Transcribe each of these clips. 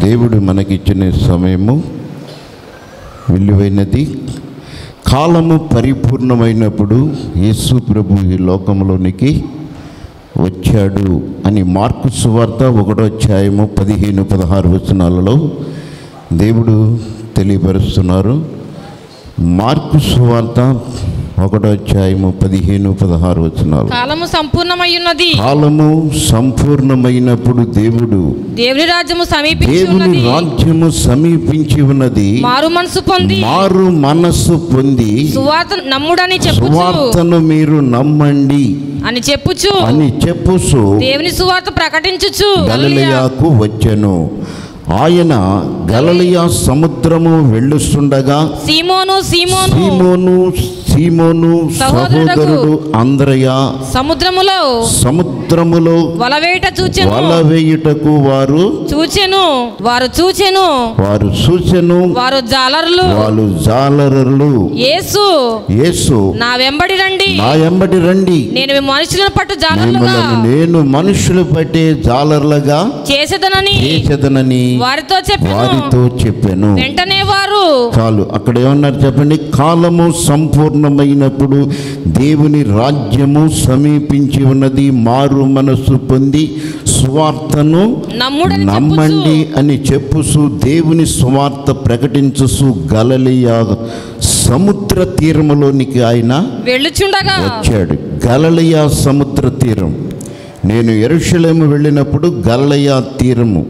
దేవుడు మనకిచ్చిన సమయము విలువైనది. కాలము పరిపూర్ణమైనప్పుడు యేసు ప్రభు ఈ లోకంలోనికి వచ్చాడు అని మార్కు సువార్త ఒకటో అధ్యాయము పదిహేను పదహారు వచనాలలో దేవుడు తెలియపరుస్తున్నారు. మార్కు సువార్త ఒకటో అధ్యాయము పదిహేను పదహారు వచనాలు. కాలము సంపూర్ణమై ఉన్నది కాలము సంపూర్ణమైనప్పుడు దేవుడు దేవుని రాజ్యము సమీపించి దేవుని రాజ్యము సమీపించి ఉన్నది. మారు మనసు పొంది మారు మనస్సు పొంది సువార్త నమ్ముడని చెప్పుచు. సువార్తను మీరు నమ్మండి. అని చెప్పుచు. అని చెప్పుసు దేవుని సువార్త ప్రకటించుచు. గలిలయాకు వచ్చెను. ఆయన గలలియా సముద్రము వెళ్ళుస్తుండగా సీమోను సీమోను. సీమోను సీమోను సహోదరుడు అంద్రయ సముద్రములో సముద్రములో వలవేట చూచెను. వల వేయుటకు వారు చూచెను. వారు చూచెను. వారు సూచను వారు జాలరులు. వాళ్ళు జాలరులు. యేసు యేసు నా వెంబడి రండి. నా ఎంబటి రండి. నేను మనుషులను పట్టు జాలరులుగా. నేను మనుషులు పట్టే జాలర్లుగా చేసేదనని. చేసేదనని వారితో చెప్పాను. వారితో చెప్పాను. వెంటనే వారు. చాలు అక్కడ ఏమన్నారు చెప్పండి? కాలము సంపూర్ణమైనప్పుడు దేవుని రాజ్యము సమీపించి ఉన్నది మారు మనస్సు పొంది సువార్తను నమ్ముడని నమ్మండి అని చెప్పుసు దేవుని సువార్త ప్రకటించుసు గలలియా సముద్ర తీరములోనికి ఆయన వెళ్ళుచుండగా. వచ్చాడు. గలలియా సముద్ర తీరం. నేను ఎరుషలేము వెళ్ళినప్పుడు గలలియా తీరము.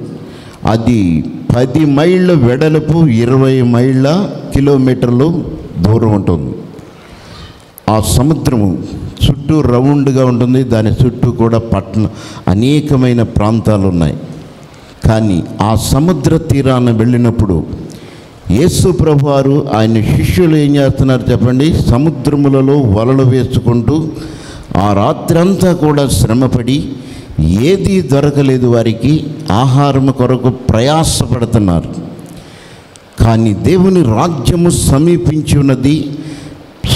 అది పది మైళ్ళ వెడల్పు ఇరవై మైళ్ళ కిలోమీటర్లు దూరం ఉంటుంది. ఆ సముద్రము చుట్టూ రౌండ్గా ఉంటుంది. దాని చుట్టూ కూడా పట్టణ అనేకమైన ప్రాంతాలు ఉన్నాయి కానీ ఆ సముద్ర తీరాన వెళ్ళినప్పుడు యేసు ప్రభువారు ఆయన శిష్యులు ఏం చేస్తున్నారు చెప్పండి? సముద్రములలో వలలు వేసుకుంటూ ఆ రాత్రంతా కూడా శ్రమపడి ఏది దొరకలేదు వారికి ఆహారం కొరకు ప్రయాసపడుతున్నారు. కానీ దేవుని రాజ్యము సమీపించి ఉన్నది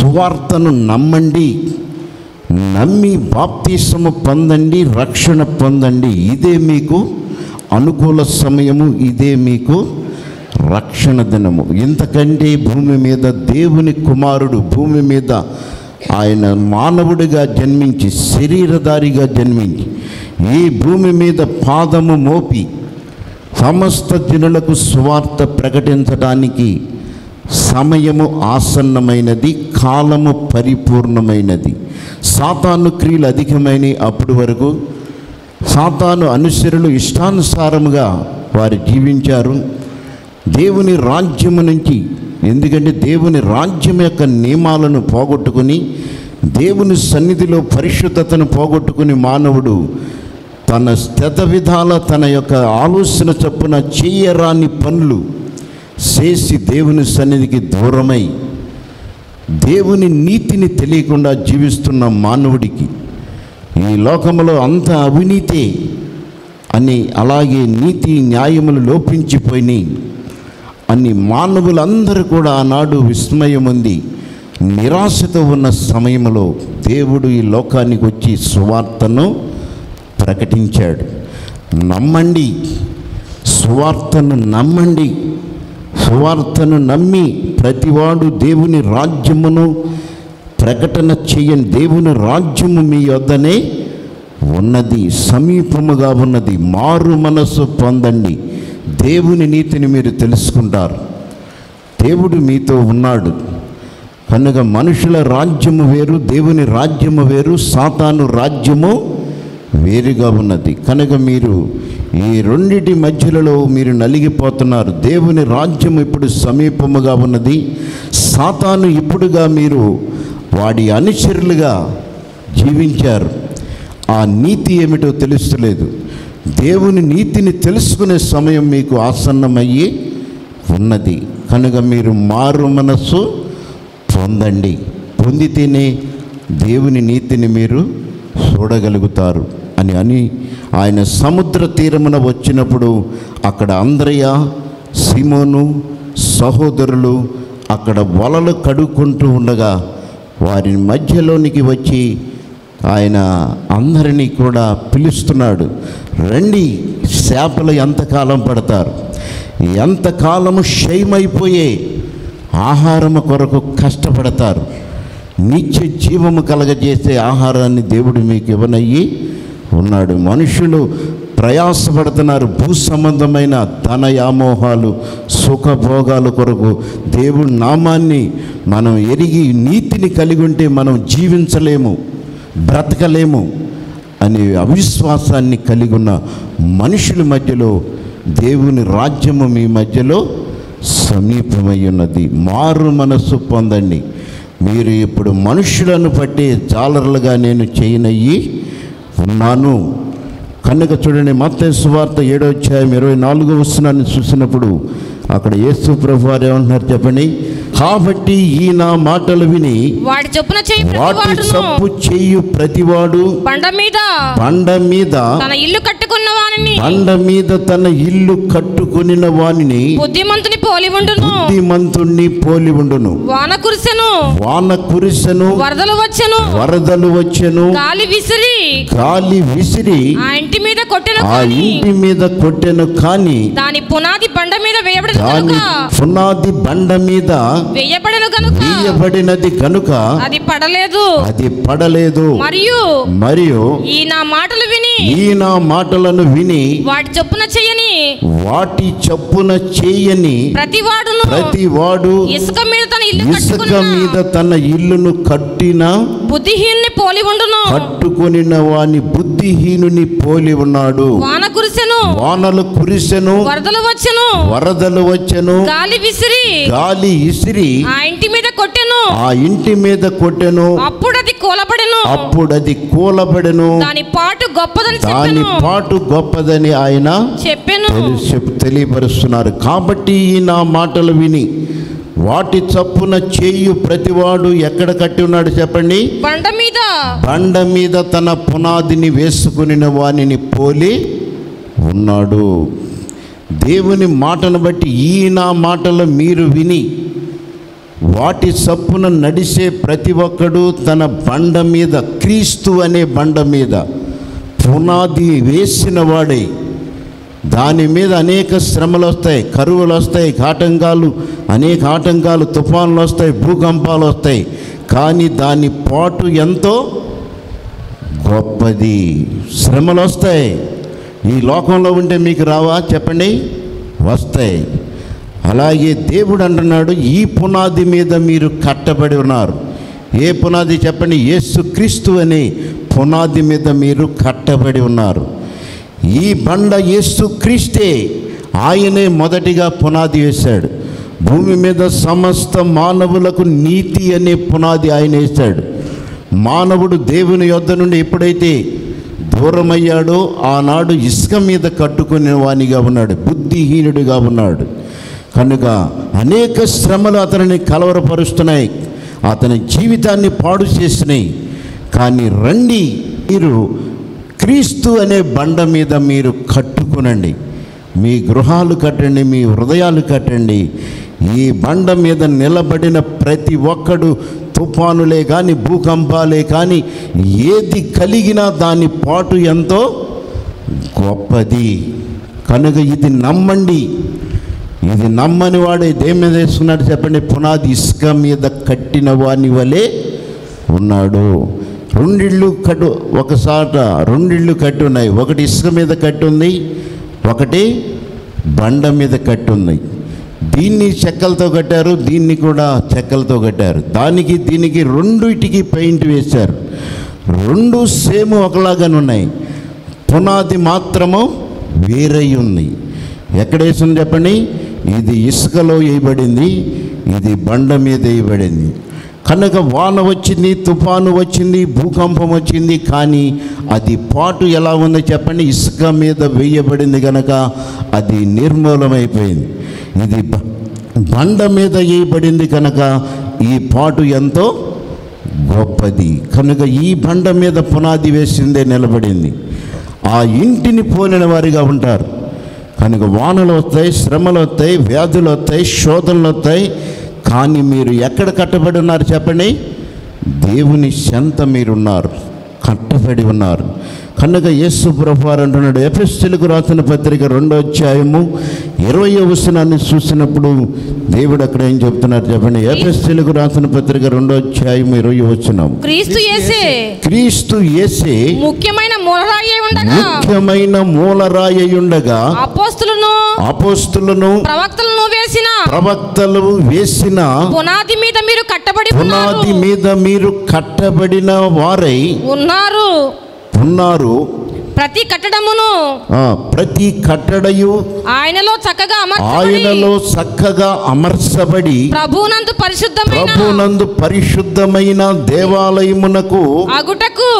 సువార్తను నమ్మండి నమ్మి బాప్తీసము పొందండి రక్షణ పొందండి ఇదే మీకు అనుకూల సమయము ఇదే మీకు రక్షణ దినము. ఇంతకంటే భూమి మీద దేవుని కుమారుడు భూమి మీద ఆయన మానవుడిగా జన్మించి శరీరధారిగా జన్మించి ఈ భూమి మీద పాదము మోపి సమస్త జనులకు సువార్త ప్రకటించడానికి సమయము ఆసన్నమైనది కాలము పరిపూర్ణమైనది. సాతాను క్రియలు అధికమైనవి అప్పటి వరకు సాతాను అనుసరులు ఇష్టానుసారముగా వారు జీవించారు. దేవుని రాజ్యము నుంచి ఎందుకంటే దేవుని రాజ్యం యొక్క నియమాలను పోగొట్టుకుని దేవుని సన్నిధిలో పరిశుద్ధతను పోగొట్టుకుని మానవుడు తన స్థిత విధాల తన యొక్క ఆలోచన చొప్పున చెయ్యరాని పనులు చేసి దేవుని సన్నిధికి దూరమై దేవుని నీతిని తెలియకుండా జీవిస్తున్న మానవుడికి ఈ లోకంలో అంత అవినీతే అని అలాగే నీతి న్యాయములు లోపించిపోయినాయి అని మానవులందరూ కూడా ఆనాడు విస్మయం ఉంది నిరాశతో ఉన్న సమయంలో దేవుడు ఈ లోకానికి వచ్చి సువార్తను ప్రకటించాడు. నమ్మండి సువార్తను నమ్మండి. సువార్తను నమ్మి ప్రతివాడు దేవుని రాజ్యమును ప్రకటన చేయని దేవుని రాజ్యము మీ వద్దనే ఉన్నది సమీపముగా ఉన్నది. మారు మనసు పొందండి. దేవుని నీతిని మీరు తెలుసుకుంటారు. దేవుడు మీతో ఉన్నాడు. కనుక మనుషుల రాజ్యము వేరు దేవుని రాజ్యము వేరు సాతాను రాజ్యము వేరుగా ఉన్నది. కనుక మీరు ఈ రెండిటి మధ్యలలో మీరు నలిగిపోతున్నారు. దేవుని రాజ్యం ఇప్పుడు సమీపముగా ఉన్నది. సాతాను ఇప్పుడుగా మీరు వాడి అనుచరులుగా జీవించారు. ఆ నీతి ఏమిటో తెలుస్తలేదు. దేవుని నీతిని తెలుసుకునే సమయం మీకు ఆసన్నమయ్యి ఉన్నది. కనుక మీరు మారు మనస్సు పొందండి. పొందితేనే దేవుని నీతిని మీరు చూడగలుగుతారు. అని అని ఆయన సముద్ర తీరమున వచ్చినప్పుడు అక్కడ అంద్రయ సిమోను సహోదరులు అక్కడ వలలు కడుక్కుంటూ ఉండగా వారి మధ్యలోనికి వచ్చి ఆయన అందరినీ కూడా పిలుస్తున్నాడు. రండి చేపలు ఎంతకాలం పడతారు? ఎంతకాలము క్షయమైపోయే ఆహారము కొరకు కష్టపడతారు? నిత్య జీవము కలగజేసే ఆహారాన్ని దేవుడు మీకు ఇవ్వనయ్యి ఉన్నాడు. మనుషులు ప్రయాసపడుతున్నారు. భూ సంబంధమైన ధన యామోహాలు సుఖభోగాల కొరకు దేవుడి నామాన్ని మనం ఎరిగి నీతిని కలిగి ఉంటే మనం జీవించలేము బ్రతకలేము అనే అవిశ్వాసాన్ని కలిగి ఉన్న మనుషుల మధ్యలో దేవుని రాజ్యము మీ మధ్యలో సమీపమై ఉన్నది. మారు మనస్సు పొందండి. మీరు ఇప్పుడు మనుషులను పట్టే జాలర్లుగా నేను చేయనయ్యి ఉన్నాను కనుక చూడండి మత్తయి సువార్త ఏడో అధ్యాయం ఇరవై నాలుగో వస్తున్నాన్ని చూసినప్పుడు అక్కడ యేసు ప్రభు వారు ఏమంటున్నారు చెప్పండి? కాబట్టి ఈ నా మాటలు విని వాడి చొప్పున చేయి వాటి చప్పు చేయు ప్రతివాడు. బండ మీద. బండ మీద. తన ఇల్లు కట్టుకున్న వానిని. బండ మీద తన ఇల్లు కట్టుకొనిన వానిని. బుద్ధిమంతుని పోలి ఉండును. బుద్ధిమంతుణ్ణి పోలి ఉండును. వాన కురిసెను. వాన కురిసెను. వరదలు వచ్చెను. వరదలు వచ్చెను. గాలి విసిరి. గాలి విసిరి ఆ ఇంటి మీద కొట్టెను ఆ ఇంటి మీద కొట్టెను కానీ దాని పునాది బండ మీద దాని కనుక. పునాది బండ మీద వేయబడిన కనుక వేయబడినది కనుక అది పడలేదు. అది పడలేదు. మరియు మరియు ఈ నా మాటలు విని ఈ నా మాటలను విని వాటి చొప్పున చెయ్యని వాటి చప్పున చేయని ప్రతివాడును ప్రతి వాడు ఇసుక మీద తన ఇల్లు ఇసుక మీద తన ఇల్లును కట్టిన బుద్ధిహీనుని పోలి ఉండును. కట్టుకొనిన వాని బుద్ధిహీనుని పోలి ఉన్నాడు. వాన వానలు కురిసెను. వరదలు వచ్చెను. వరదలు వచ్చెను. గాలి విసిరి. గాలి ఇసిరి. ఆ ఇంటి మీద కొట్టెను. ఆ ఇంటి మీద కొట్టెను. అప్పుడు అది కూలబడెను. అప్పుడు అది కూలబడెను. దాని పాటు గొప్పదని దాని పాటు గొప్పదని ఆయన చెప్పెను. తెలి- చెప్- తెలియపరుస్తున్నారు. కాబట్టి ఈ నా మాటలు విని వాటి చప్పున చేయు ప్రతివాడు ఎక్కడ కట్టి ఉన్నాడు చెప్పండి? బండ మీద. బండ మీద తన పునాదిని వేసుకుని వానిని పోలి ఉన్నాడు. దేవుని మాటను బట్టి ఈయన మాటలు మీరు విని వాటి చప్పున నడిసే ప్రతి ఒక్కడు తన బండ మీద క్రీస్తు అనే బండ మీద పునాది వేసిన వాడే. దాని మీద అనేక శ్రమలు వస్తాయి కరువులు వస్తాయి ఆటంకాలు అనేక ఆటంకాలు తుఫాన్లు వస్తాయి భూకంపాలు వస్తాయి. కానీ దాని పాటు ఎంతో గొప్పది. శ్రమలు వస్తాయి. ఈ లోకంలో ఉంటే మీకు రావా? చెప్పండి. వస్తాయి. అలాగే దేవుడు అంటున్నాడు ఈ పునాది మీద మీరు కట్టబడి ఉన్నారు. ఏ పునాది చెప్పండి? యేసు క్రీస్తు అనే పునాది మీద మీరు కట్టబడి ఉన్నారు. ఈ బండ యేసుక్రీస్తే ఆయనే మొదటిగా పునాది వేశాడు. భూమి మీద సమస్త మానవులకు నీతి అనే పునాది ఆయన వేశాడు. మానవుడు దేవుని యొద్ద నుండి ఎప్పుడైతే దూరమయ్యాడో ఆనాడు ఇసుక మీద కట్టుకునే వానిగా ఉన్నాడు బుద్ధిహీనుడిగా ఉన్నాడు. కనుక అనేక శ్రమలు అతనిని కలవరపరుస్తున్నాయి అతని జీవితాన్ని పాడు చేసినాయి కానీ రండి మీరు క్రీస్తు అనే బండ మీద మీరు కట్టుకునండి. మీ గృహాలు కట్టండి మీ హృదయాలు కట్టండి. ఈ బండ మీద నిలబడిన ప్రతి ఒక్కడు తుఫానులే కానీ భూకంపాలే కానీ ఏది కలిగినా దాని పాటు ఎంతో గొప్పది. కనుక ఇది నమ్మండి. ఇది నమ్మని వాడే దేని మీద వేసుకున్నాడు చెప్పండి? పునాది ఇసుక మీద కట్టిన వాని వలె ఉన్నాడు. రెండిళ్ళు కట్టు ఒకసాట రెండిళ్ళు కట్టి ఉన్నాయి. ఒకటి ఇసుక మీద కట్టి ఉంది ఒకటి బండ మీద కట్టి ఉంది దీన్ని చెక్కలతో కట్టారు దీన్ని కూడా చెక్కలతో కట్టారు. దానికి దీనికి రెండుటికి పెయింట్ వేశారు. రెండు సేమ్ ఒకలాగానే ఉన్నాయి. పునాది మాత్రము వేరై ఉంది. ఎక్కడ వేసింది చెప్పండి? ఇది ఇసుకలో వేయబడింది ఇది బండ మీద వేయబడింది. కనుక వాన వచ్చింది తుఫాను వచ్చింది భూకంపం వచ్చింది కానీ అది పాటు ఎలా ఉందో చెప్పండి? ఇసుక మీద వేయబడింది కనుక అది నిర్మూలమైపోయింది. ఇది బండ మీద వేయబడింది కనుక ఈ పాటు ఎంతో గొప్పది. కనుక ఈ బండ మీద పునాది వేసిందే నిలబడింది. ఆ ఇంటిని పోలిన వారిగా ఉంటారు. కనుక వానలు వస్తాయి శ్రమలు వస్తాయి వ్యాధులు వస్తాయి శోధనలు వస్తాయి. కానీ మీరు ఎక్కడ కట్టబడి ఉన్నారు చెప్పండి? దేవుని చెంత మీరున్నారు. కట్టబడి ఉన్నారు. కనుక యేసు ప్రభువారు అంటున్నాడు ఎఫెస్టులకు రాసిన పత్రిక రెండో అధ్యాయము ఇరవై వచనాన్ని చూసినప్పుడు దేవుడు అక్కడ ఏం చెప్తున్నారు చెప్పండి? ఎఫెస్టులకు రాసిన పత్రిక రెండో అధ్యాయము ఇరవై వచనం. క్రీస్తు యేసే. క్రీస్తు యేసే ముఖ్యమైన మూలరాయి ఉండగా. ముఖ్యమైన మూలరాయుండగా అపోస్తులను అపోస్తులను ప్రవక్తలను వేసిన ప్రవక్తలు వేసిన పునాది మీద మీరు కట్టబడి పునాది మీద మీరు కట్టబడిన వారై ఉన్నారు. ఉన్నారు. ప్రతి కట్టడమును ప్రతి కట్టడయు ఆయనలో చక్కగా ఆయనలో చక్కగా అమర్చబడి ప్రభునందు పరిశుద్ధమైన ప్రభునందు పరిశుద్ధమైన దేవాలయమునకు అగుటకు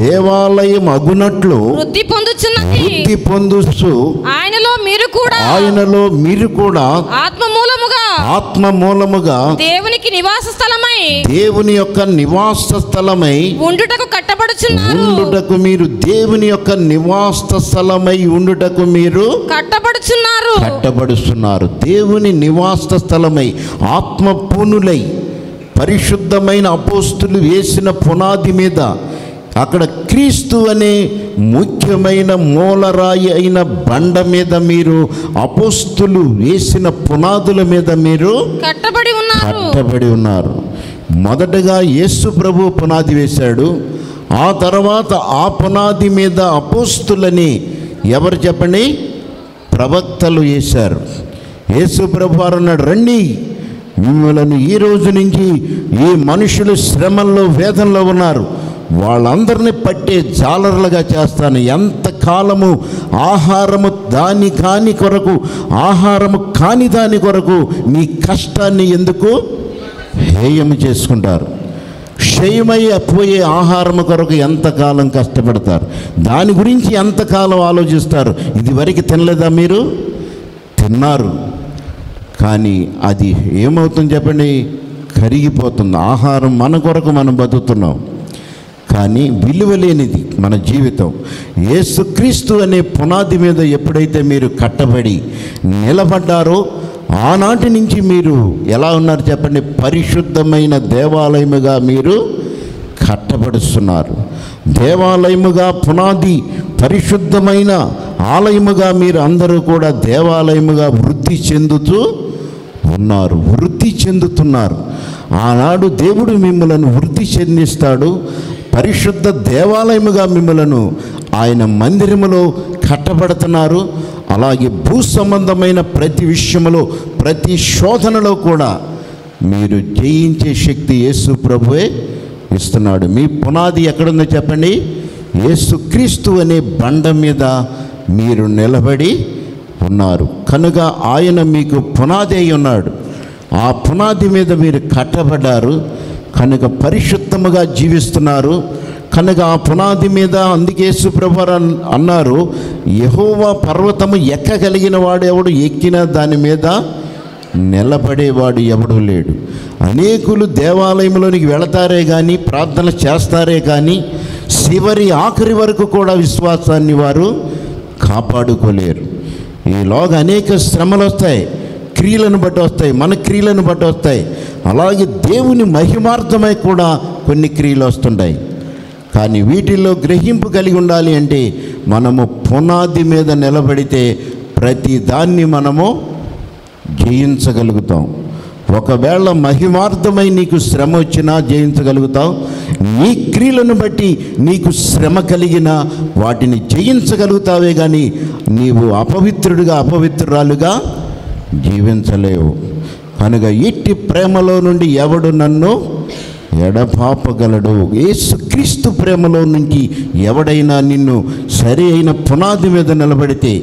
దేవాలయం అగునట్లు వృద్ధి పొందుచున్నది. వృద్ధి పొందుచు ఆయనలో మీరు కూడా ఆయనలో మీరు కూడా ఆత్మ మూలముగా ఆత్మ మూలముగా దేవునికి నివాస స్థలమై దేవుని యొక్క నివాస స్థలమై ఉండుటకు కట్టబడుచున్నారు. ఉండుటకు మీరు దేవుని యొక్క నివాస స్థలమై ఉండుటకు మీరు కట్టబడుచున్నారు. కట్టబడుస్తున్నారు దేవుని నివాస స్థలమై ఆత్మ పూనులై పరిశుద్ధమైన అపోస్తులు వేసిన పునాది మీద అక్కడ క్రీస్తు అనే ముఖ్యమైన మూలరాయి అయిన బండ మీద మీరు అపోస్తులు వేసిన పునాదుల మీద మీరు కట్టబడి ఉన్నారు. కట్టబడి ఉన్నారు. మొదటగా యేసు ప్రభు పునాది వేశాడు. ఆ తర్వాత ఆ పునాది మీద అపోస్తులని ఎవరు చెప్పండి? ప్రవక్తలు వేశారు. యేసు ప్రభు అన్నాడు రండి మిమ్మలను ఈ రోజు నుంచి ఈ మనుషులు శ్రమల్లో వేదనలో ఉన్నారు. వాళ్ళందరినీ పట్టే జాలర్లుగా చేస్తాను. ఎంతకాలము ఆహారము దాని కాని కొరకు ఆహారము కాని దాని కొరకు మీ కష్టాన్ని ఎందుకు హేయం చేసుకుంటారు? క్షయమై పోయే ఆహారం కొరకు ఎంతకాలం కష్టపడతారు? దాని గురించి ఎంతకాలం ఆలోచిస్తారు? ఇది వరకు తినలేదా మీరు? తిన్నారు. కానీ అది ఏమవుతుంది చెప్పండి? కరిగిపోతుంది. ఆహారం మన కొరకు మనం బతుకుతున్నాం. కానీ విలువ లేనిది మన జీవితం. ఏసుక్రీస్తు అనే పునాది మీద ఎప్పుడైతే మీరు కట్టబడి నిలబడ్డారో ఆనాటి నుంచి మీరు ఎలా ఉన్నారు చెప్పండి? పరిశుద్ధమైన దేవాలయముగా మీరు కట్టబడుస్తున్నారు. దేవాలయముగా పునాది పరిశుద్ధమైన ఆలయముగా మీరు అందరూ కూడా దేవాలయముగా వృద్ధి చెందుతూ ఉన్నారు వృద్ధి చెందుతున్నారు. ఆనాడు దేవుడు మిమ్మలను వృద్ధి చెందిస్తాడు. పరిశుద్ధ దేవాలయముగా మిమ్మలను ఆయన మందిరములో కట్టబడుతున్నారు. అలాగే భూ సంబంధమైన ప్రతి విషయములో ప్రతి శోధనలో కూడా మీరు జయించే శక్తి యేసు ప్రభువే ఇస్తున్నాడు. మీ పునాది ఎక్కడుందో చెప్పండి. యేసుక్రీస్తు అనే బండ మీద మీరు నిలబడి ఉన్నారు. కనుక ఆయన మీకు పునాది అయి ఉన్నాడు. ఆ పునాది మీద మీరు కట్టబడ్డారు. కనుక పరిశుద్ధముగా జీవిస్తున్నారు. కనుక ఆ పునాది మీద అందుకే యేసుప్రభు అన్- అన్నారు యహోవా పర్వతము ఎక్కగలిగిన వాడు ఎవడు? ఎక్కిన దాని మీద నిలబడేవాడు ఎవడూ లేడు. అనేకులు దేవాలయంలోనికి వెళతారే కానీ ప్రార్థన చేస్తారే కానీ చివరి ఆఖరి వరకు కూడా విశ్వాసాన్ని వారు కాపాడుకోలేరు. ఈలోగా అనేక శ్రమలు వస్తాయి క్రియలను బట్టి వస్తాయి మన క్రియలను బట్టి వస్తాయి. అలాగే దేవుని మహిమార్థమై కూడా కొన్ని క్రియలు వస్తుంటాయి. కానీ వీటిల్లో గ్రహింపు కలిగి ఉండాలి అంటే మనము పునాది మీద నిలబడితే ప్రతి దాన్ని మనము జయించగలుగుతాం. ఒకవేళ మహిమార్థమై నీకు శ్రమ వచ్చినా జయించగలుగుతావు. నీ క్రియలను బట్టి నీకు శ్రమ కలిగిన వాటిని జయించగలుగుతావే కానీ నీవు అపవిత్రుడిగా అపవిత్రురాలుగా జీవించలేవు. కనుక ఇట్టి ప్రేమలో నుండి ఎవడు నన్ను ఎడపాపగలడు ఏసుక్రీస్తు ప్రేమలో నుంచి ఎవడైనా నిన్ను సరి అయిన పునాది మీద నిలబడితే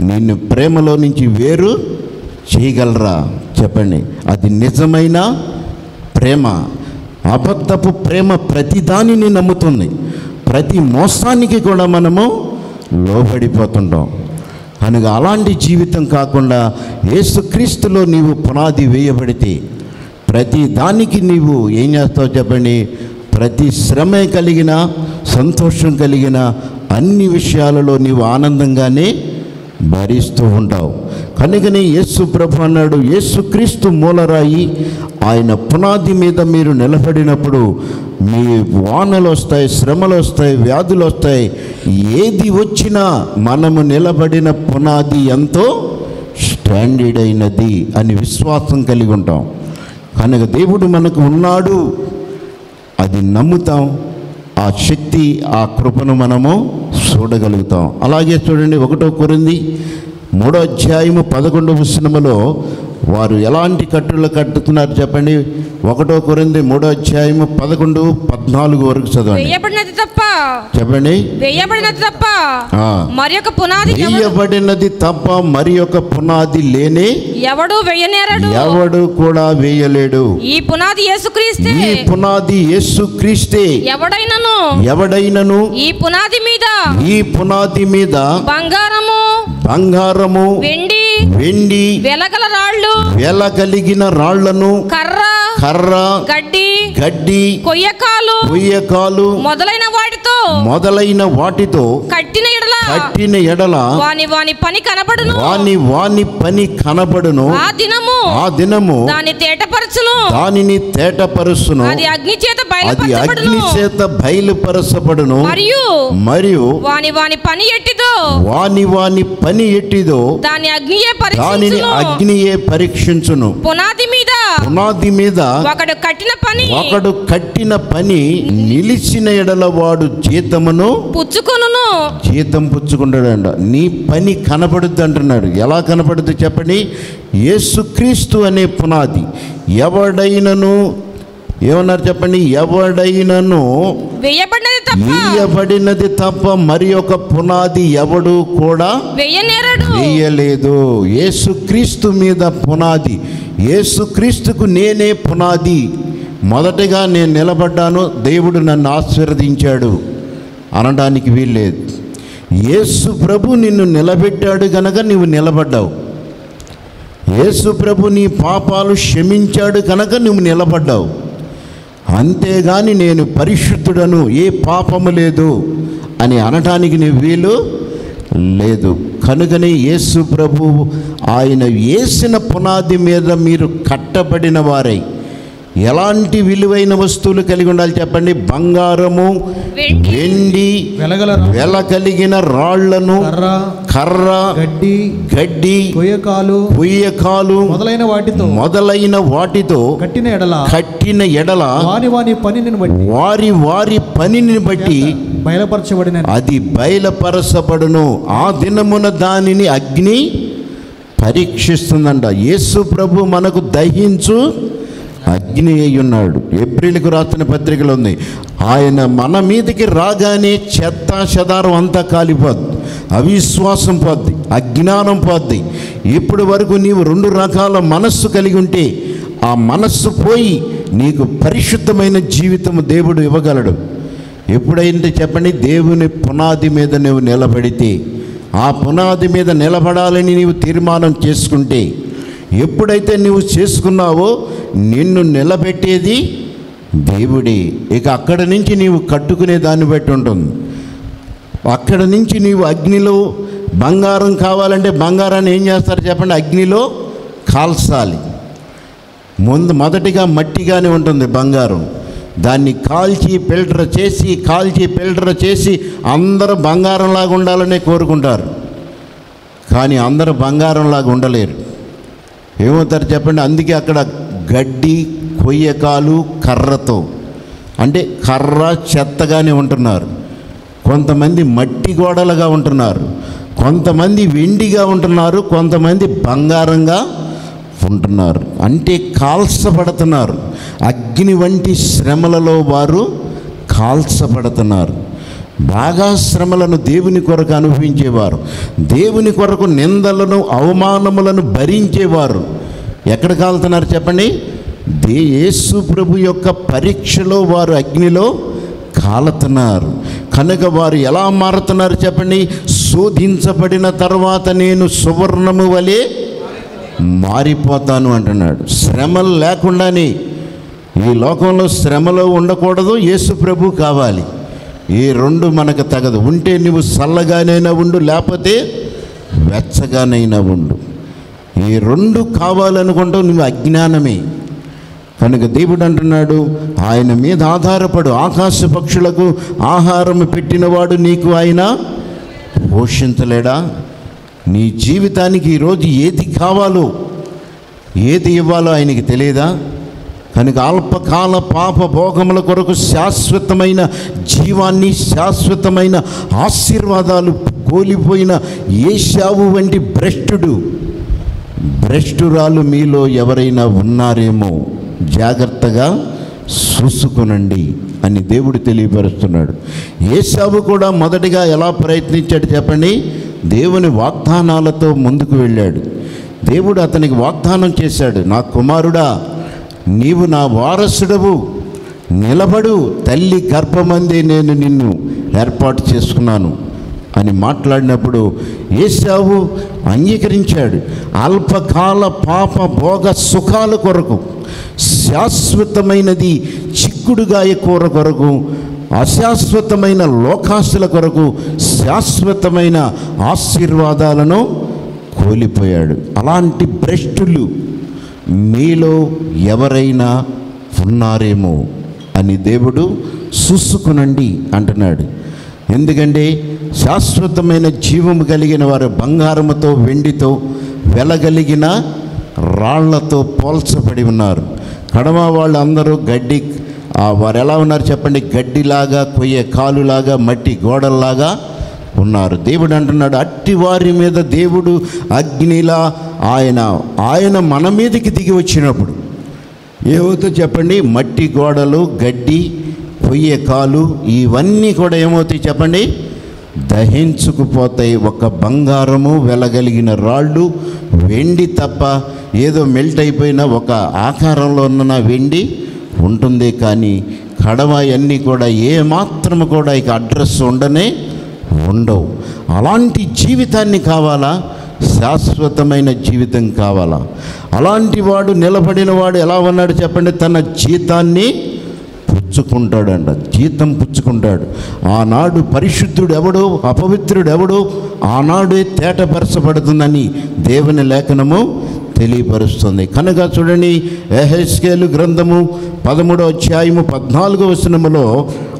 నిన్ను ప్రేమలో నుంచి వేరు చేయగలరా? చెప్పండి. అది నిజమైన ప్రేమ. అబద్ధపు ప్రేమ ప్రతి దానిని నమ్ముతుంది. ప్రతి మోసానికి కూడా మనము లోబడిపోతుంటాం. కనుక అలాంటి జీవితం కాకుండా ఏసుక్రీస్తులో నీవు పునాది వేయబడితే ప్రతి దానికి నీవు ఏం చేస్తావు చెప్పండి? ప్రతి శ్రమే కలిగిన సంతోషం కలిగిన అన్ని విషయాలలో నీవు ఆనందంగానే భరిస్తూ ఉంటావు. కనుకనే యేసు ప్రభు అన్నాడు యేసుక్రీస్తు మూలరాయి ఆయన పునాది మీద మీరు నిలబడినప్పుడు మీ వానలు వస్తాయి శ్రమలు వస్తాయి వ్యాధులు వస్తాయి. ఏది వచ్చినా మనము నిలబడిన పునాది ఎంతో స్టాండర్డ్ అయినది అని విశ్వాసం కలిగి ఉంటాం. కనుక దేవుడు మనకు ఉన్నాడు. అది నమ్ముతాం. ఆ శక్తి ఆ కృపను మనము చూడగలుగుతాం. అలాగే చూడండి ఒకటో కొరింది మూడో అధ్యాయము పదకొండవ సినిమలో వారు ఎలాంటి కట్టులు కట్టుతున్నారు చెప్పండి. ఒకటో కొరింది మూడో అధ్యాయము పదకొండు పద్నాలుగు వరకు చదవండి. చెప్పండి. వేయబడినది తప్ప. మరి ఒక పునాది వేయబడినది తప్ప మరి ఒక పునాది లేనే ఎవడు వేయనేరడు? ఎవడు కూడా వేయలేడు. ఈ పునాది యేసుక్రీస్తే. ఈ పునాది యేసు క్రీస్తే ఎవడైనను? ఎవడైనను? ఈ పునాది మీద ఈ పునాది మీద బంగారము బంగారము వెండి వెండి వెలగల రాళ్ళు వెల కలిగిన రాళ్ళను కర్ర కర్ర గడ్డి గడ్డి కొయ్యకాలు కొయ్యకాలు మొదలైన వాటితో మొదలైన వాటితో కట్టిన ఎడల కట్టిన ఎడల వాని వాని పని కనబడును. వాని వాని పని కనబడును. ఆ దినము ఆ దినము దాని తేటపరచును. దానిని తేటపరుసును. అది అగ్ని చేత అది అగ్ని చేత బయలుపరచబడును. మరియు మరియు వాని వాని పని ఎట్టిదో వాని వాని పని ఎట్టిదో దాని అగ్నియే దానిని పరీక్షించును అగ్నియే పరీక్షించును. పునాది మీద పునాది మీద ఒకడు కట్టిన పని ఒకడు కట్టిన పని నిలిచిన ఎడల వాడు జీతమును పుచ్చుకొనును. జీతం పుచ్చుకుంటాడంట. నీ పని కనబడుద్ది అంటున్నాడు. ఎలా కనబడుద్ది చెప్పండి? యేసుక్రీస్తు అనే పునాది. ఎవడైనను ఏమన్నారు చెప్పండి? ఎవడైనను వేయబడినది తప్ప మరి ఒక పునాది ఎవడు కూడా వేయలేదు. యేసుక్రీస్తు మీద పునాది. యేసుక్రీస్తుకు నేనే పునాది. మొదటగా నేను నిలబడ్డాను దేవుడు నన్ను ఆశీర్వదించాడు అనడానికి వీల్లేదు. యేసు ప్రభు నిన్ను నిలబెట్టాడు గనక నీవు నిలబడ్డావు. యేసు ప్రభు నీ పాపాలు క్షమించాడు కనుక నువ్వు నిలబడ్డావు. అంతేగాని నేను పరిశుద్ధుడను ఏ పాపము లేదు అని అనటానికి నీ వీలు లేదు. కనుకనే యేసు ప్రభువు ఆయన వేసిన పునాది మీద మీరు కట్టబడిన వారై. ఎలాంటి విలువైన వస్తువులు కలిగి ఉండాలి చెప్పండి? బంగారము వెండి, వెండి వెలగల వెల కలిగిన రాళ్ళను కర్ర గడ్డి గడ్డి పుయ్యకాలు మొదలైన వాటితో మొదలైన వాటితో కట్టిన ఎడల కట్టిన ఎడల వాని వాని పనిని బట్టి వారి వారి పనిని బట్టి బయలుపరచబడిన అది బయలుపరచబడును. ఆ దినమున దానిని అగ్ని పరీక్షిస్తుందంట. యేసు ప్రభు మనకు దహించు అగ్ని అయ్యున్నాడు. ఉన్నాడు ఏప్రిల్కు రాసిన పత్రికలు ఉంది. ఆయన మన మీదకి రాగానే చెత్త చెదారం అంతా కాలిపోద్ది. అవిశ్వాసం పోద్ది అజ్ఞానం పోద్ది. ఇప్పటి వరకు నీవు రెండు రకాల మనస్సు కలిగి ఉంటే ఆ మనస్సు పోయి నీకు పరిశుద్ధమైన జీవితం దేవుడు ఇవ్వగలడు. ఎప్పుడైంది చెప్పండి? దేవుని పునాది మీద నువ్వు నిలబడితే ఆ పునాది మీద నిలబడాలని నీవు తీర్మానం చేసుకుంటే ఎప్పుడైతే నువ్వు చేసుకున్నావో నిన్ను నిలబెట్టేది దేవుడే. ఇక అక్కడ నుంచి నీవు కట్టుకునే దాన్ని బట్టి ఉంటుంది. అక్కడ నుంచి నీవు అగ్నిలో బంగారం కావాలంటే బంగారాన్ని ఏం చేస్తారు చెప్పండి? అగ్నిలో కాల్చాలి. ముందు మొదటిగా మట్టిగానే ఉంటుంది బంగారం. దాన్ని కాల్చి ఫిల్టర్ చేసి కాల్చి ఫిల్టర్ చేసి అందరూ బంగారంలాగా ఉండాలనే కోరుకుంటారు. కానీ అందరూ బంగారంలాగా ఉండలేరు. ఏమవుతారు చెప్పండి అందుకే అక్కడ గడ్డి కొయ్యకాలు కర్రతో. అంటే కర్ర చెత్తగానే ఉంటున్నారు. కొంతమంది మట్టి గోడలుగా ఉంటున్నారు. కొంతమంది వెండిగా ఉంటున్నారు. కొంతమంది బంగారంగా ఉంటున్నారు. అంటే కాల్చబడుతున్నారు. అగ్ని వంటి శ్రమలలో వారు కాల్చబడుతున్నారు. బాగా శ్రమలను దేవుని కొరకు అనుభవించేవారు. దేవుని కొరకు నిందలను అవమానములను భరించేవారు. ఎక్కడ కాలుతున్నారు చెప్పండి? దే యేసు ప్రభు యొక్క పరీక్షలో వారు అగ్నిలో కాలుతున్నారు. కనుక వారు ఎలా మారుతున్నారు చెప్పండి? శోధించబడిన తర్వాత నేను సువర్ణము వలె మారిపోతాను అంటున్నాడు. శ్రమలు లేకుండానే ఈ లోకంలో శ్రమలో ఉండకూడదు యేసు ప్రభు కావాలి. ఈ రెండు మనకు తగదు. ఉంటే నువ్వు చల్లగానైనా ఉండు లేకపోతే వెచ్చగానైనా ఉండు. ఈ రెండు కావాలనుకుంటావు నువ్వు అజ్ఞానమే. కనుక దేవుడు అంటున్నాడు ఆయన మీద ఆధారపడు. ఆకాశ పక్షులకు ఆహారం పెట్టినవాడు నీకు ఆయన పోషించలేడా? నీ జీవితానికి ఈరోజు ఏది కావాలో ఏది ఇవ్వాలో ఆయనకి తెలియదా? కనుక అల్పకాల పాప భోగముల కొరకు శాశ్వతమైన జీవాన్ని శాశ్వతమైన ఆశీర్వాదాలు కోల్పోయిన ఏషావు వంటి భ్రష్టుడు భ్రష్టురాలు మీలో ఎవరైనా ఉన్నారేమో జాగ్రత్తగా చూసుకునండి అని దేవుడు తెలియపరుస్తున్నాడు. ఏసావు కూడా మొదటిగా ఎలా ప్రయత్నించాడు చెప్పండి? దేవుని వాగ్దానాలతో ముందుకు వెళ్ళాడు. దేవుడు అతనికి వాగ్దానం చేశాడు నా కుమారుడా నీవు నా వారసుడవు. నిలబడు తల్లి గర్భమందే నేను నిన్ను ఏర్పాటు చేసుకున్నాను. అని మాట్లాడినప్పుడు ఏసావు అంగీకరించాడు. అల్పకాల పాప భోగ సుఖాల కొరకు శాశ్వతమైనది చిక్కుడుగాయ కూర కొరకు అశాశ్వతమైన లోకాస్తుల కొరకు శాశ్వతమైన ఆశీర్వాదాలను కోల్పోయాడు. అలాంటి భ్రష్టులు మీలో ఎవరైనా ఉన్నారేమో అని దేవుడు చూసుకునండి అంటున్నాడు. ఎందుకంటే శాశ్వతమైన జీవము కలిగిన వారు బంగారముతో వెండితో వెలగలిగిన రాళ్ళతో పోల్చబడి ఉన్నారు. కడమ వాళ్ళు అందరూ గడ్డి వారు ఎలా ఉన్నారు చెప్పండి? గడ్డిలాగా కొయ్యే కాలులాగా మట్టి గోడల్లాగా ఉన్నారు. దేవుడు అంటున్నాడు అట్టి వారి మీద దేవుడు అగ్నిలా ఆయన ఆయన మన మీదకి దిగి వచ్చినప్పుడు. ఏమవుతుందో చెప్పండి? మట్టి గోడలు గడ్డి పొయ్యే కాలు ఇవన్నీ కూడా ఏమవుతాయి చెప్పండి? దహించుకుపోతాయి. ఒక బంగారము వెలగలిగిన రాళ్ళు వెండి తప్ప ఏదో మెల్ట్ అయిపోయిన ఒక ఆకారంలో ఉన్న వెండి ఉంటుంది కానీ కడవ అన్నీ కూడా ఏ మాత్రము కూడా ఇక అడ్రస్ ఉండనే ఉండవు. అలాంటి జీవితాన్ని కావాలా? శాశ్వతమైన జీవితం కావాలా? అలాంటి వాడు నిలబడిన వాడు ఎలా ఉన్నాడు చెప్పండి? తన జీతాన్ని పుచ్చుకుంటాడంట. జీతం పుచ్చుకుంటాడు. ఆనాడు పరిశుద్ధుడు ఎవడో అపవిత్రుడు ఎవడో ఆనాడే తేటపరచబడుతుందని దేవుని లేఖనము తెలియపరుస్తుంది. కనుక చూడండి ఎహెస్కేలు గ్రంథము పదమూడో అధ్యాయము పద్నాలుగో వచనములో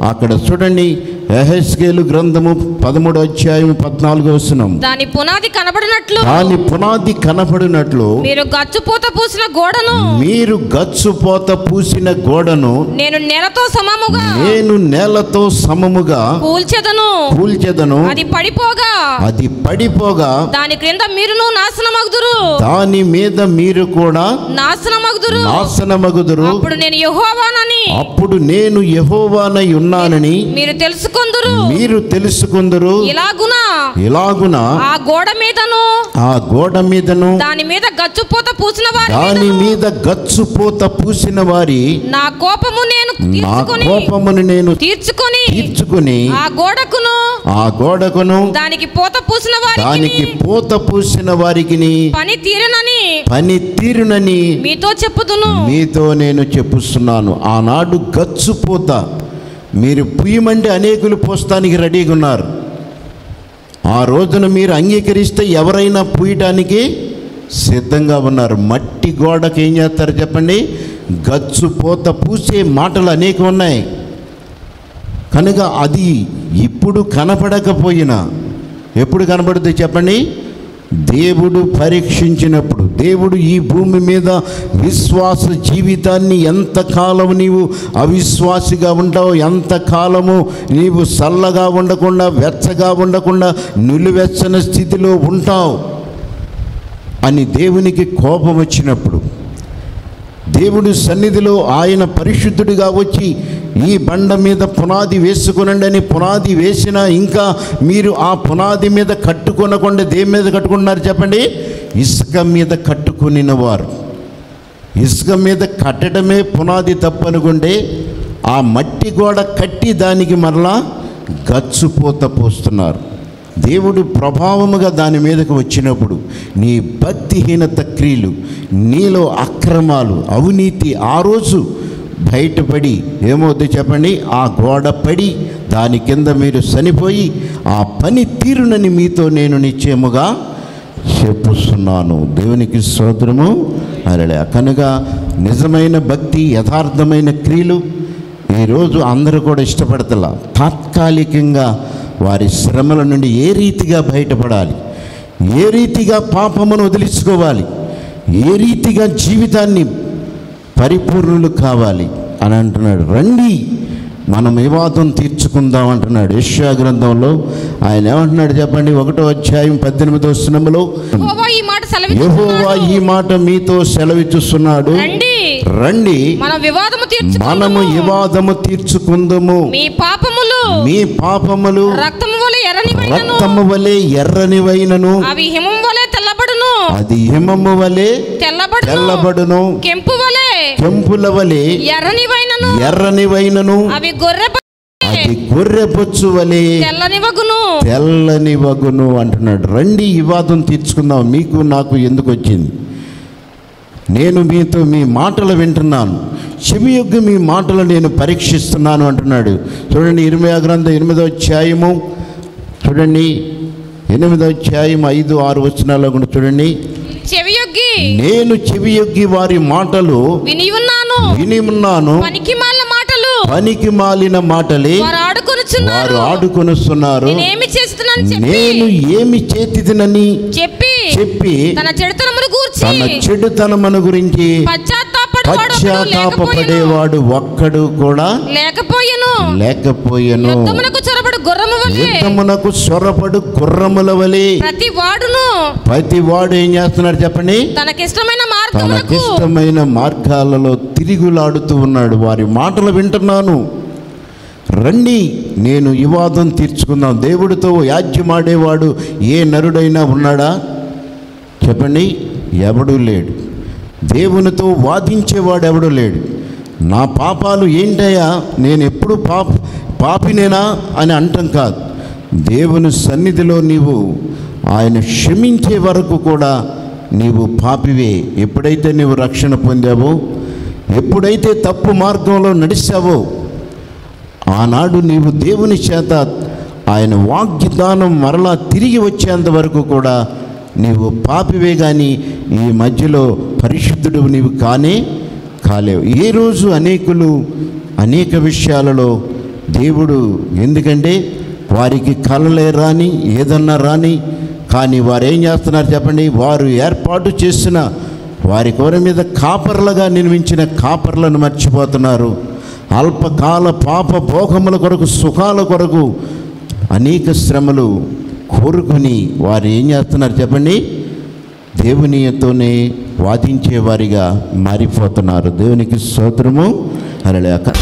అక్కడ చూడండి ఎహెస్కేలు గ్రంథము పదమూడో అధ్యాయము పద్నాలుగో వచనం. దాని పునాది కనబడినట్లు దాని పునాది కనపడినట్లు మీరు గచ్చుపోత పూసిన గోడను మీరు గచ్చుపోత పూసిన గోడను నేను నెలతో సమముగా నేను నేలతో సమముగా కూల్చెదను. కూల్చెదను. అది పడిపోగా. అది పడిపోగా దాని క్రింద మీరును నాశనమగుదురు. దాని మీద మీరు కూడా నాశనమగుదురు. నాశనమగుదురు. అప్పుడు నేను యెహోవానని. అప్పుడు నేను యహోవానై ఉన్నానని మీరు తెలుసుకొందురు. మీరు తెలుసుకుందరు. ఇలాగున? ఇలాగున? ఆ గోడ మీదను. ఆ గోడ మీదను. దాని మీద గచ్చుపోత పూసిన వారి దాని మీద గచ్చుపోత పూసిన వారి నా కోపము నేను నా తీర్చుకొని కోపమును నేను తీర్చుకొని. తీర్చుకుని. ఆ గోడకును. ఆ గోడకును. దానికి పోత పూసిన వారికి దానికి పూత పూసిన వారికి పని తీరనని. పని తీరునని. మీతో చెప్పుదును. మీతో నేను చెప్పుస్తున్నాను. ఆనాడు గచ్చు పూత మీరు పుయ్యమంటే అనేకులు పోస్తానికి రెడీగా ఉన్నారు. ఆ రోజున మీరు అంగీకరిస్తే ఎవరైనా పూయటానికి సిద్ధంగా ఉన్నారు. మట్టి గోడకు ఏం చేస్తారు చెప్పండి? గచ్చు పూత పూసే మాటలు అనేక ఉన్నాయి. కనుక అది ఇప్పుడు కనపడకపోయినా ఎప్పుడు కనపడుతుంది చెప్పండి? దేవుడు పరీక్షించినప్పుడు దేవుడు ఈ భూమి మీద విశ్వాస జీవితాన్ని ఎంతకాలం నీవు అవిశ్వాసిగా ఉంటావు ఎంతకాలము నీవు చల్లగా ఉండకుండా వెచ్చగా ఉండకుండా నులివెచ్చని స్థితిలో ఉంటావు అని దేవునికి కోపం వచ్చినప్పుడు దేవుడు సన్నిధిలో ఆయన పరిశుద్ధుడిగా వచ్చి ఈ బండ మీద పునాది వేసుకునండి అని పునాది వేసినా ఇంకా మీరు ఆ పునాది మీద కట్టుకొనకుండా దేని మీద కట్టుకుంటున్నారు చెప్పండి? ఇసుక మీద కట్టుకునిన వారు. ఇసుక మీద కట్టడమే పునాది తప్పనుకుంటే ఆ మట్టి గోడ కట్టి దానికి మరలా గచ్చుపోత పోస్తున్నారు. దేవుడు ప్రభావముగా దాని మీదకు వచ్చినప్పుడు నీ భక్తిహీనత క్రియలు నీలో అక్రమాలు అవినీతి ఆ రోజు బయటపడి ఏమవుద్ది చెప్పండి? ఆ గోడ పడి దాని కింద మీరు చనిపోయి ఆ పని తీరునని మీతో నేను నిశ్చయముగా చెప్పుస్తున్నాను. దేవునికి స్తోత్రము. అరలే కనుక నిజమైన భక్తి యథార్థమైన క్రియలు ఈరోజు అందరూ కూడా ఇష్టపడతలా. తాత్కాలికంగా వారి శ్రమల నుండి ఏ రీతిగా బయటపడాలి? ఏ రీతిగా పాపమును వదిలించుకోవాలి? ఏ రీతిగా జీవితాన్ని పరిపూర్ణులు కావాలి అని అంటున్నాడు. రండి మనం వివాదం తీర్చుకుందాం అంటున్నాడు. యెషయా గ్రంథంలో ఆయన ఏమంటున్నాడు చెప్పండి? ఒకటో అధ్యాయం పద్దెనిమిదో సినిమలో యెహోవా ఈ మాట మీతో సెలవిచ్చుస్తున్నాడు. రండి. రండి. మన వివాదము మనము వివాదము తీర్చుకుందుము. మీ పాపములు మీ పాపములు రక్తము వలె ఎర్రనివైనను. రక్తము వలె ఎర్రనివైనను. అవి హిమం వలె తెల్లబడును. అది హిమము వలె తెల్లబడును. తెల్లబడును. కెంపు వలె కెంపుల వలె ఎర్రనివైనను ఎర్రనివైనను అవి గొర్రె అది గొర్రెపొచ్చు వలె తెల్లనివగును తెల్లని వగును అంటున్నాడు. రండి వివాదం తీర్చుకుందాం. మీకు నాకు ఎందుకు వచ్చింది? నేను మీతో మీ మాటలు వింటున్నాను. చెవి యొక్క మీ మాటలు నేను పరీక్షిస్తున్నాను అంటున్నాడు. చూడండి ఇరవై గ్రంథం ఎనిమిదో అధ్యాయము. చూడండి ఎనిమిదో అధ్యాయం ఐదు ఆరు వచనాల్లో కూడా చూడండి. నేను చెవి యొగ్గి వారి మాటలు విని ఉన్నాను. విని ఉన్నాను. పనికి మాలిన మాటలు. పనికి మాలిన మాటలే వారు ఆడుకొనుచున్నారు. వారు ఆడుకొనుస్తున్నారు నేనేమి చేస్తున్నాను నేను ఏమి చేతిదినని చెప్పి. చెప్పి తన చెడుతనమును గూర్చి. తన చెడుతనమును గురించి లేకపోయెను. పశ్చాత్తాపడేవాడు ఒక్కడు కూడా లేకపోయెను. లేకపోయెను. యుద్ధమునకు చొరబడు గుర్రము వలె. యుద్ధమునకు గుర్రముల వలె. ప్రతి వాడును ప్రతి వాడు ఏం చేస్తున్నాడు చెప్పండి? తనకిష్టమైన మార్గమునకు తనకిష్టమైన మార్గాలలో తిరుగులాడుతూ ఉన్నాడు. వారి మాటలు వింటున్నాను. రండి నేను వివాదం తీర్చుకుందాం. దేవుడితో యాజ్యమాడేవాడు ఏ నరుడైనా ఉన్నాడా? చెప్పండి ఎవడూ లేడు. దేవునితో వాదించేవాడెవడూ లేడు. నా పాపాలు ఏంటయ్యా? నేను ఎప్పుడు పాప పాపినేనా అని అంటం కాదు. దేవుని సన్నిధిలో నీవు ఆయన క్షమించే వరకు కూడా నీవు పాపివే. ఎప్పుడైతే నీవు రక్షణ పొందావో ఎప్పుడైతే తప్పు మార్గంలో నడిచావో ఆనాడు నీవు దేవుని చేత ఆయన వాగ్దానం మరలా తిరిగి వచ్చేంత వరకు కూడా నీవు పాపివే కానీ ఈ మధ్యలో పరిశుద్ధుడు నీవు కానే కాలేవు. ఏ రోజు అనేకులు అనేక విషయాలలో దేవుడు ఎందుకంటే వారికి కలలే రాని ఏదన్నా రాని కానీ వారు ఏం చేస్తున్నారు చెప్పండి? వారు ఏర్పాటు చేసిన వారి కోర మీద కాపర్లుగా నిర్మించిన కాపర్లను మర్చిపోతున్నారు. అల్పకాల పాప భోగముల కొరకు సుఖాల కొరకు అనేక శ్రమలు కోరుకొని వారు ఏం చేస్తున్నారు చెప్పండి? దేవునితోనే వాదించేవారిగా మారిపోతున్నారు. దేవునికి స్తోత్రము. అరలేక